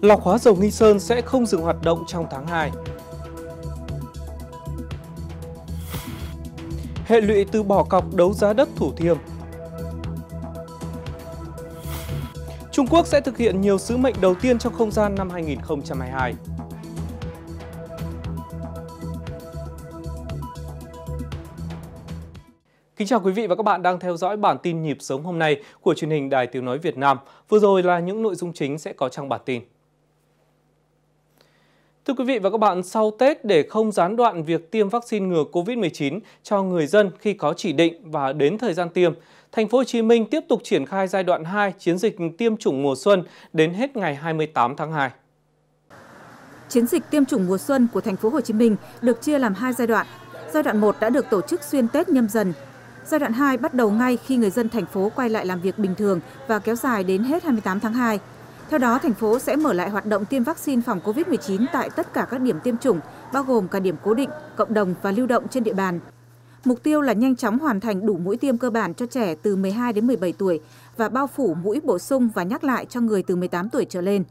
Lọc hóa dầu Nghi Sơn sẽ không dừng hoạt động trong tháng 2. Hệ lụy từ bỏ cọc đấu giá đất Thủ Thiêm. Trung Quốc sẽ thực hiện nhiều sứ mệnh đầu tiên trong không gian năm 2022. Kính chào quý vị và các bạn đang theo dõi bản tin nhịp sống hôm nay của truyền hình Đài Tiếng Nói Việt Nam. Vừa rồi là những nội dung chính sẽ có trong bản tin. Thưa quý vị và các bạn, sau Tết để không gián đoạn việc tiêm vaccine ngừa COVID-19 cho người dân khi có chỉ định và đến thời gian tiêm, Thành phố Hồ Chí Minh tiếp tục triển khai giai đoạn 2 chiến dịch tiêm chủng mùa xuân đến hết ngày 28 tháng 2. Chiến dịch tiêm chủng mùa xuân của thành phố Hồ Chí Minh được chia làm hai giai đoạn. Giai đoạn 1 đã được tổ chức xuyên Tết nhâm dần. Giai đoạn 2 bắt đầu ngay khi người dân thành phố quay lại làm việc bình thường và kéo dài đến hết 28 tháng 2. Theo đó, thành phố sẽ mở lại hoạt động tiêm vaccine phòng COVID-19 tại tất cả các điểm tiêm chủng, bao gồm cả điểm cố định, cộng đồng và lưu động trên địa bàn. Mục tiêu là nhanh chóng hoàn thành đủ mũi tiêm cơ bản cho trẻ từ 12 đến 17 tuổi và bao phủ mũi bổ sung và nhắc lại cho người từ 18 tuổi trở lên.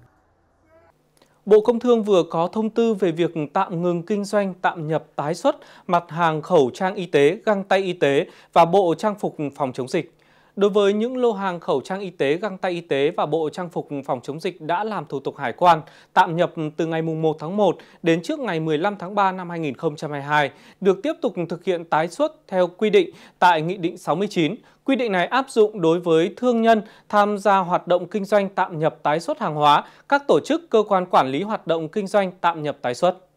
Bộ Công Thương vừa có thông tư về việc tạm ngừng kinh doanh, tạm nhập tái xuất mặt hàng khẩu trang y tế, găng tay y tế và bộ trang phục phòng chống dịch. Đối với những lô hàng khẩu trang y tế, găng tay y tế và bộ trang phục phòng chống dịch đã làm thủ tục hải quan tạm nhập từ ngày 1 tháng 1 đến trước ngày 15 tháng 3 năm 2022, được tiếp tục thực hiện tái xuất theo quy định tại Nghị định 69. Quy định này áp dụng đối với thương nhân tham gia hoạt động kinh doanh tạm nhập tái xuất hàng hóa, các tổ chức cơ quan quản lý hoạt động kinh doanh tạm nhập tái xuất.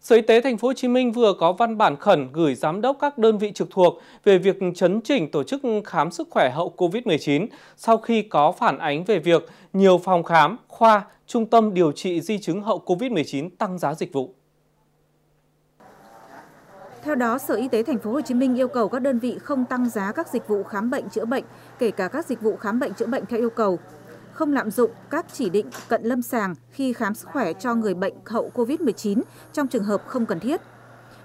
Sở Y tế Thành phố Hồ Chí Minh vừa có văn bản khẩn gửi giám đốc các đơn vị trực thuộc về việc chấn chỉnh tổ chức khám sức khỏe hậu COVID-19 sau khi có phản ánh về việc nhiều phòng khám, khoa, trung tâm điều trị di chứng hậu COVID-19 tăng giá dịch vụ. Theo đó, Sở Y tế Thành phố Hồ Chí Minh yêu cầu các đơn vị không tăng giá các dịch vụ khám bệnh chữa bệnh, kể cả các dịch vụ khám bệnh chữa bệnh theo yêu cầu không lạm dụng các chỉ định cận lâm sàng khi khám sức khỏe cho người bệnh hậu COVID-19 trong trường hợp không cần thiết.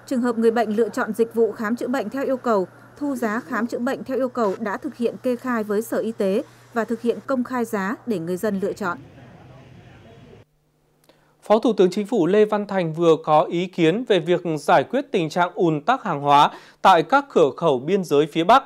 Trường hợp người bệnh lựa chọn dịch vụ khám chữa bệnh theo yêu cầu, thu giá khám chữa bệnh theo yêu cầu đã thực hiện kê khai với Sở Y tế và thực hiện công khai giá để người dân lựa chọn. Phó Thủ tướng Chính phủ Lê Văn Thành vừa có ý kiến về việc giải quyết tình trạng ùn tắc hàng hóa tại các cửa khẩu biên giới phía Bắc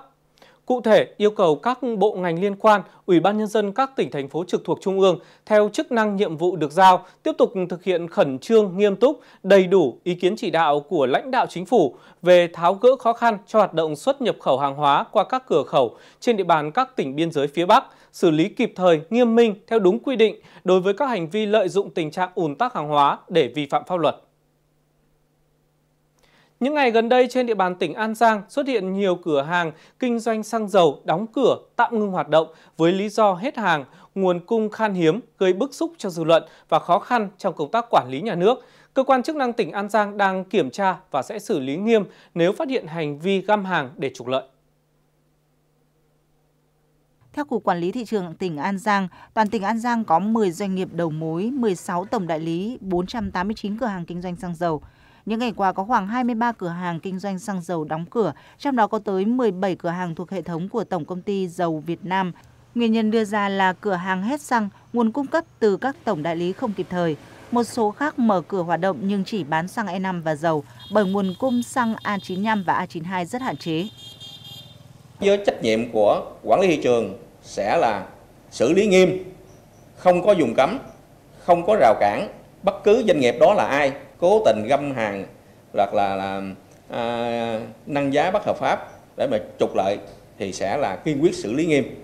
Cụ thể, yêu cầu các bộ ngành liên quan, Ủy ban Nhân dân các tỉnh, thành phố trực thuộc Trung ương theo chức năng nhiệm vụ được giao, tiếp tục thực hiện khẩn trương, nghiêm túc, đầy đủ ý kiến chỉ đạo của lãnh đạo chính phủ về tháo gỡ khó khăn cho hoạt động xuất nhập khẩu hàng hóa qua các cửa khẩu trên địa bàn các tỉnh biên giới phía Bắc, xử lý kịp thời, nghiêm minh theo đúng quy định đối với các hành vi lợi dụng tình trạng ùn tắc hàng hóa để vi phạm pháp luật. Những ngày gần đây trên địa bàn tỉnh An Giang xuất hiện nhiều cửa hàng kinh doanh xăng dầu đóng cửa, tạm ngưng hoạt động với lý do hết hàng, nguồn cung khan hiếm gây bức xúc cho dư luận và khó khăn trong công tác quản lý nhà nước. Cơ quan chức năng tỉnh An Giang đang kiểm tra và sẽ xử lý nghiêm nếu phát hiện hành vi găm hàng để trục lợi. Theo Cục Quản lý Thị trường tỉnh An Giang, toàn tỉnh An Giang có 10 doanh nghiệp đầu mối, 16 tổng đại lý, 489 cửa hàng kinh doanh xăng dầu. Những ngày qua có khoảng 23 cửa hàng kinh doanh xăng dầu đóng cửa, trong đó có tới 17 cửa hàng thuộc hệ thống của Tổng công ty Dầu Việt Nam. Nguyên nhân đưa ra là cửa hàng hết xăng, nguồn cung cấp từ các tổng đại lý không kịp thời. Một số khác mở cửa hoạt động nhưng chỉ bán xăng E5 và dầu bởi nguồn cung xăng A95 và A92 rất hạn chế. Với trách nhiệm của quản lý thị trường sẽ là xử lý nghiêm, không có dùng cấm, không có rào cản bất cứ doanh nghiệp đó là ai cố tình găm hàng hoặc là, là à, nâng giá bất hợp pháp để mà trục lợi thì sẽ là kiên quyết xử lý nghiêm.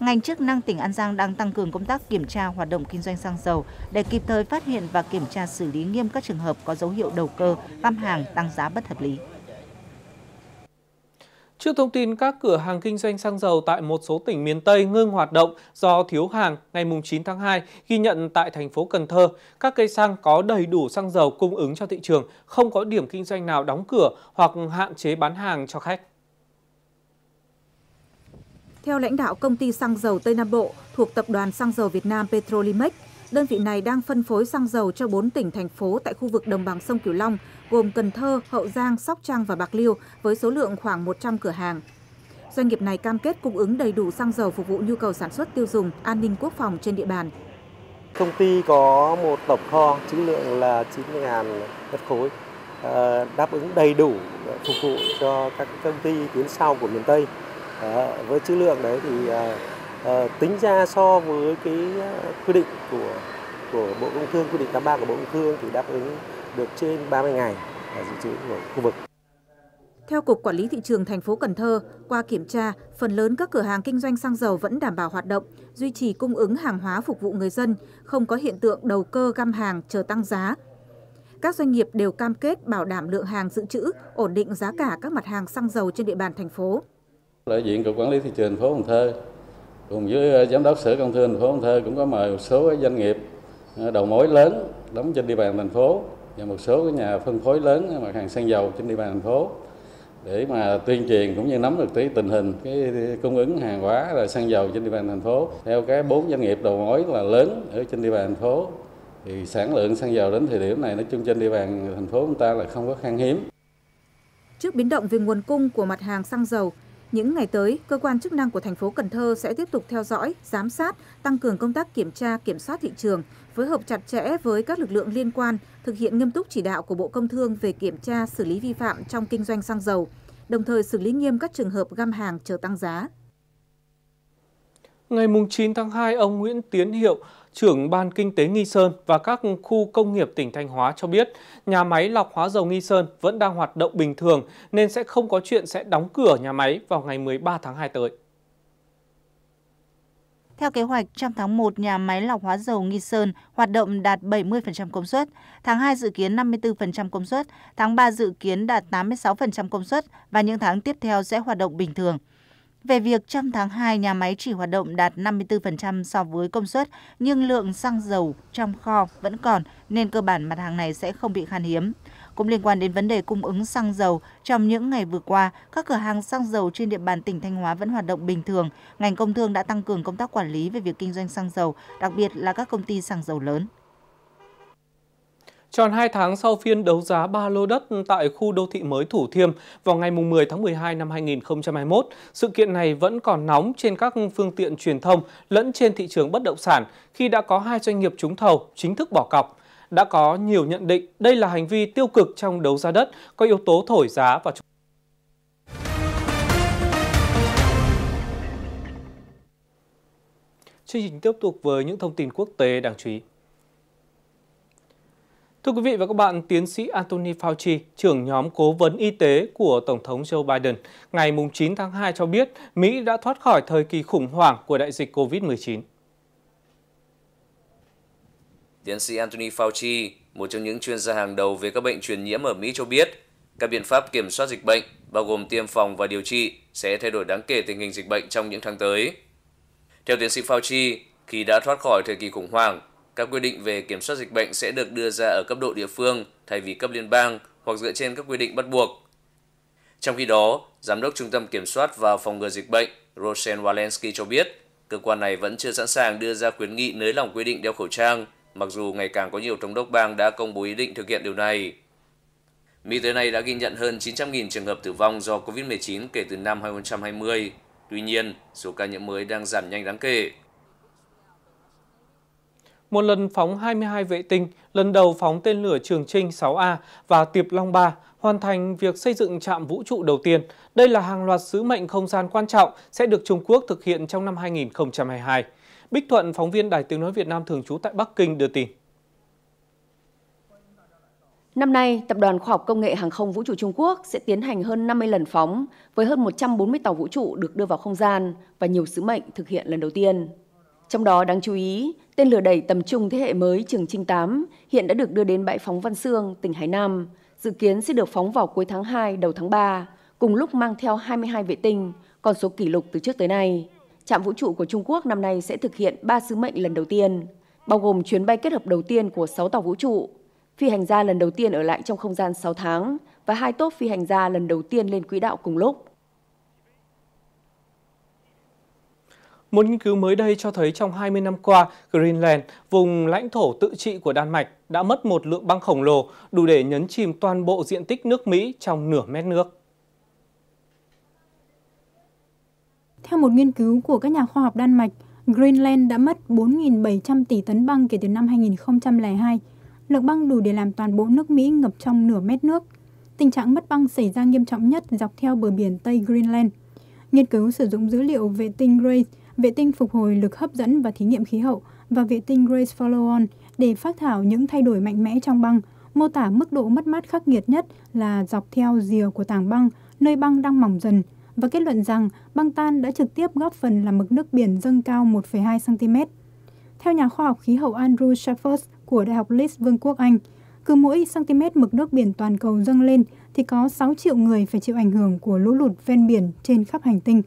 Ngành chức năng tỉnh An Giang đang tăng cường công tác kiểm tra hoạt động kinh doanh xăng dầu để kịp thời phát hiện và kiểm tra xử lý nghiêm các trường hợp có dấu hiệu đầu cơ, găm hàng, tăng giá bất hợp lý. Trước thông tin các cửa hàng kinh doanh xăng dầu tại một số tỉnh miền Tây ngưng hoạt động do thiếu hàng ngày 9 tháng 2 ghi nhận tại thành phố Cần Thơ, các cây xăng có đầy đủ xăng dầu cung ứng cho thị trường, không có điểm kinh doanh nào đóng cửa hoặc hạn chế bán hàng cho khách. Theo lãnh đạo công ty xăng dầu Tây Nam Bộ thuộc Tập đoàn Xăng dầu Việt Nam Petrolimex, đơn vị này đang phân phối xăng dầu cho 4 tỉnh thành phố tại khu vực đồng bằng sông Cửu Long, gồm Cần Thơ, Hậu Giang, Sóc Trăng và Bạc Liêu với số lượng khoảng 100 cửa hàng. Doanh nghiệp này cam kết cung ứng đầy đủ xăng dầu phục vụ nhu cầu sản xuất tiêu dùng, an ninh quốc phòng trên địa bàn. Công ty có một tổng kho trữ lượng là 90.000 mét khối, ờ, đáp ứng đầy đủ phục vụ cho các công ty tuyến sau của miền Tây. Ờ, với trữ lượng đấy thì ờ, ờ, tính ra so với cái quy định của của Bộ Công Thương, quy định 83 của Bộ Công Thương thì đáp ứng được trên 30 ngày dự trữ của khu vực. Theo Cục Quản lý Thị trường thành phố Cần Thơ, qua kiểm tra, phần lớn các cửa hàng kinh doanh xăng dầu vẫn đảm bảo hoạt động, duy trì cung ứng hàng hóa phục vụ người dân, không có hiện tượng đầu cơ găm hàng chờ tăng giá. Các doanh nghiệp đều cam kết bảo đảm lượng hàng dự trữ, ổn định giá cả các mặt hàng xăng dầu trên địa bàn thành phố. Đại diện Cục Quản lý Thị trường thành phố Cần Thơ cùng với ờ, Giám đốc Sở Công Thương thành phố Cần Thơ cũng có mời một số doanh nghiệp ờ, đầu mối lớn đóng trên địa bàn thành phố và một số cái nhà phân phối lớn mặt hàng xăng dầu trên địa bàn thành phố để mà tuyên truyền cũng như nắm được cái tình hình cái cung ứng hàng hóa là xăng dầu trên địa bàn thành phố theo cái bốn doanh nghiệp đầu mối là lớn ở trên địa bàn thành phố thì sản lượng xăng dầu đến thời điểm này nói chung trên địa bàn thành phố chúng ta là không có khan hiếm. Trước biến động về nguồn cung của mặt hàng xăng dầu, những ngày tới, cơ quan chức năng của thành phố Cần Thơ sẽ tiếp tục theo dõi, giám sát, tăng cường công tác kiểm tra, kiểm soát thị trường, phối hợp chặt chẽ với các lực lượng liên quan, thực hiện nghiêm túc chỉ đạo của Bộ Công Thương về kiểm tra, xử lý vi phạm trong kinh doanh xăng dầu, đồng thời xử lý nghiêm các trường hợp găm hàng chờ tăng giá. Ngày 9 tháng 2, ông Nguyễn Tiến Hiệu, trưởng Ban Kinh tế Nghi Sơn và các khu công nghiệp tỉnh Thanh Hóa cho biết nhà máy lọc hóa dầu Nghi Sơn vẫn đang hoạt động bình thường nên sẽ không có chuyện sẽ đóng cửa nhà máy vào ngày 13 tháng 2 tới. Theo kế hoạch, trong tháng 1, nhà máy lọc hóa dầu Nghi Sơn hoạt động đạt 70% công suất, tháng 2 dự kiến 54% công suất, tháng 3 dự kiến đạt 86% công suất và những tháng tiếp theo sẽ hoạt động bình thường. Về việc trong tháng 2 nhà máy chỉ hoạt động đạt 54% so với công suất, nhưng lượng xăng dầu trong kho vẫn còn nên cơ bản mặt hàng này sẽ không bị khan hiếm. Cũng liên quan đến vấn đề cung ứng xăng dầu, trong những ngày vừa qua, các cửa hàng xăng dầu trên địa bàn tỉnh Thanh Hóa vẫn hoạt động bình thường. Ngành công thương đã tăng cường công tác quản lý về việc kinh doanh xăng dầu, đặc biệt là các công ty xăng dầu lớn. Tròn 2 tháng sau phiên đấu giá 3 lô đất tại khu đô thị mới Thủ Thiêm vào ngày 10 tháng 12 năm 2021, sự kiện này vẫn còn nóng trên các phương tiện truyền thông lẫn trên thị trường bất động sản khi đã có hai doanh nghiệp trúng thầu chính thức bỏ cọc. Đã có nhiều nhận định đây là hành vi tiêu cực trong đấu giá đất, có yếu tố thổi giá và Chương trình tiếp tục với những thông tin quốc tế đáng chú ý. Thưa quý vị và các bạn, tiến sĩ Anthony Fauci, trưởng nhóm cố vấn y tế của Tổng thống Joe Biden, ngày 9 tháng 2 cho biết Mỹ đã thoát khỏi thời kỳ khủng hoảng của đại dịch COVID-19. Tiến sĩ Anthony Fauci, một trong những chuyên gia hàng đầu về các bệnh truyền nhiễm ở Mỹ cho biết, các biện pháp kiểm soát dịch bệnh, bao gồm tiêm phòng và điều trị, sẽ thay đổi đáng kể tình hình dịch bệnh trong những tháng tới. Theo tiến sĩ Fauci, khi đã thoát khỏi thời kỳ khủng hoảng, các quy định về kiểm soát dịch bệnh sẽ được đưa ra ở cấp độ địa phương thay vì cấp liên bang hoặc dựa trên các quy định bắt buộc. Trong khi đó, Giám đốc Trung tâm Kiểm soát và Phòng ngừa Dịch bệnh Rosen Walensky cho biết, cơ quan này vẫn chưa sẵn sàng đưa ra khuyến nghị nới lỏng quy định đeo khẩu trang, mặc dù ngày càng có nhiều thống đốc bang đã công bố ý định thực hiện điều này. Mỹ tới nay đã ghi nhận hơn 900.000 trường hợp tử vong do COVID-19 kể từ năm 2020. Tuy nhiên, số ca nhiễm mới đang giảm nhanh đáng kể. Một lần phóng 22 vệ tinh, lần đầu phóng tên lửa Trường Trinh 6A và Tiệp Long 3 hoàn thành việc xây dựng trạm vũ trụ đầu tiên. Đây là hàng loạt sứ mệnh không gian quan trọng sẽ được Trung Quốc thực hiện trong năm 2022. Bích Thuận, phóng viên Đài Tiếng Nói Việt Nam thường trú tại Bắc Kinh đưa tin. Năm nay, Tập đoàn Khoa học Công nghệ Hàng không Vũ trụ Trung Quốc sẽ tiến hành hơn 50 lần phóng với hơn 140 tàu vũ trụ được đưa vào không gian và nhiều sứ mệnh thực hiện lần đầu tiên. Trong đó đáng chú ý, tên lửa đẩy tầm trung thế hệ mới Trường Trinh 8 hiện đã được đưa đến bãi phóng Văn Xương, tỉnh Hải Nam, dự kiến sẽ được phóng vào cuối tháng 2 đầu tháng 3, cùng lúc mang theo 22 vệ tinh, con số kỷ lục từ trước tới nay. Trạm vũ trụ của Trung Quốc năm nay sẽ thực hiện 3 sứ mệnh lần đầu tiên, bao gồm chuyến bay kết hợp đầu tiên của 6 tàu vũ trụ, phi hành gia lần đầu tiên ở lại trong không gian 6 tháng và hai tốp phi hành gia lần đầu tiên lên quỹ đạo cùng lúc. Một nghiên cứu mới đây cho thấy trong 20 năm qua, Greenland, vùng lãnh thổ tự trị của Đan Mạch, đã mất một lượng băng khổng lồ, đủ để nhấn chìm toàn bộ diện tích nước Mỹ trong nửa mét nước. Theo một nghiên cứu của các nhà khoa học Đan Mạch, Greenland đã mất 4.700 tỷ tấn băng kể từ năm 2002. Lượng băng đủ để làm toàn bộ nước Mỹ ngập trong nửa mét nước. Tình trạng mất băng xảy ra nghiêm trọng nhất dọc theo bờ biển Tây Greenland. Nghiên cứu sử dụng dữ liệu vệ tinh GRACE, vệ tinh phục hồi lực hấp dẫn và thí nghiệm khí hậu và vệ tinh GRACE Follow-on để phát thảo những thay đổi mạnh mẽ trong băng, mô tả mức độ mất mát khắc nghiệt nhất là dọc theo rìa của tảng băng, nơi băng đang mỏng dần, và kết luận rằng băng tan đã trực tiếp góp phần làm mực nước biển dâng cao 1,2 cm. Theo nhà khoa học khí hậu Andrew Shepard của Đại học Leeds Vương quốc Anh, cứ mỗi cm mực nước biển toàn cầu dâng lên thì có 6 triệu người phải chịu ảnh hưởng của lũ lụt ven biển trên khắp hành tinh.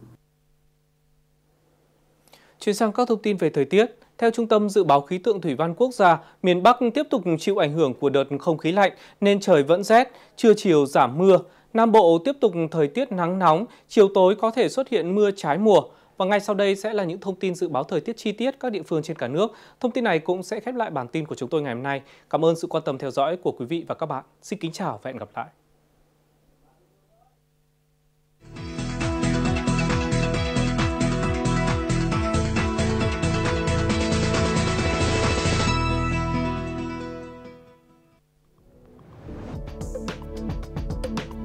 Chuyển sang các thông tin về thời tiết. Theo Trung tâm Dự báo Khí tượng Thủy văn Quốc gia, miền Bắc tiếp tục chịu ảnh hưởng của đợt không khí lạnh nên trời vẫn rét, trưa chiều giảm mưa. Nam Bộ tiếp tục thời tiết nắng nóng, chiều tối có thể xuất hiện mưa trái mùa. Và ngay sau đây sẽ là những thông tin dự báo thời tiết chi tiết các địa phương trên cả nước. Thông tin này cũng sẽ khép lại bản tin của chúng tôi ngày hôm nay. Cảm ơn sự quan tâm theo dõi của quý vị và các bạn. Xin kính chào và hẹn gặp lại.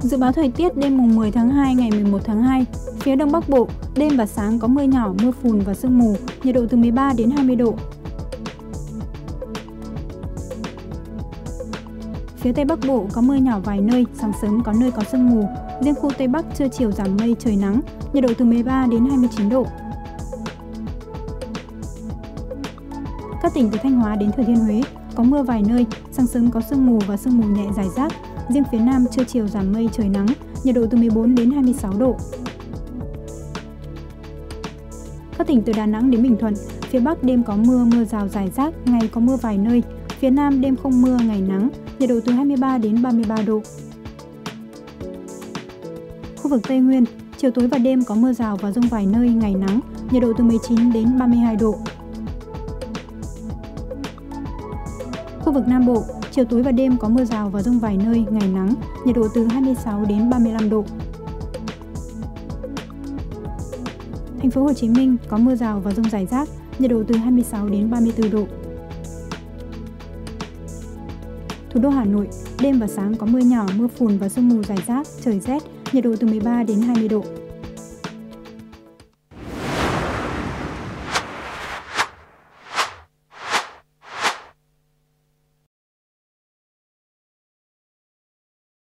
Dự báo thời tiết đêm mùng 10 tháng 2 ngày 11 tháng 2, phía Đông Bắc Bộ, đêm và sáng có mưa nhỏ, mưa phùn và sương mù, nhiệt độ từ 13 đến 20 độ. Phía Tây Bắc Bộ có mưa nhỏ vài nơi, sáng sớm có nơi có sương mù. Riêng khu Tây Bắc trưa chiều giảm mây trời nắng, nhiệt độ từ 13 đến 29 độ. Các tỉnh từ Thanh Hóa đến Thừa Thiên Huế có mưa vài nơi, sáng sớm có sương mù và sương mù nhẹ dài rác, Riêng phía Nam trưa chiều giảm mây trời nắng, nhiệt độ từ 14 đến 26 độ. Các tỉnh từ Đà Nẵng đến Bình Thuận, phía Bắc đêm có mưa, mưa rào rải rác, ngày có mưa vài nơi. Phía Nam đêm không mưa, ngày nắng, nhiệt độ từ 23 đến 33 độ. Khu vực Tây Nguyên, chiều tối và đêm có mưa rào và rông vài nơi, ngày nắng, nhiệt độ từ 19 đến 32 độ. Khu vực Nam Bộ, Chiều tối và đêm có mưa rào và rông vài nơi, ngày nắng, nhiệt độ từ 26 đến 35 độ. Thành phố Hồ Chí Minh có mưa rào và rông rải rác, nhiệt độ từ 26 đến 34 độ. Thủ đô Hà Nội, đêm và sáng có mưa nhỏ, mưa phùn và sương mù rải rác, trời rét, nhiệt độ từ 13 đến 20 độ.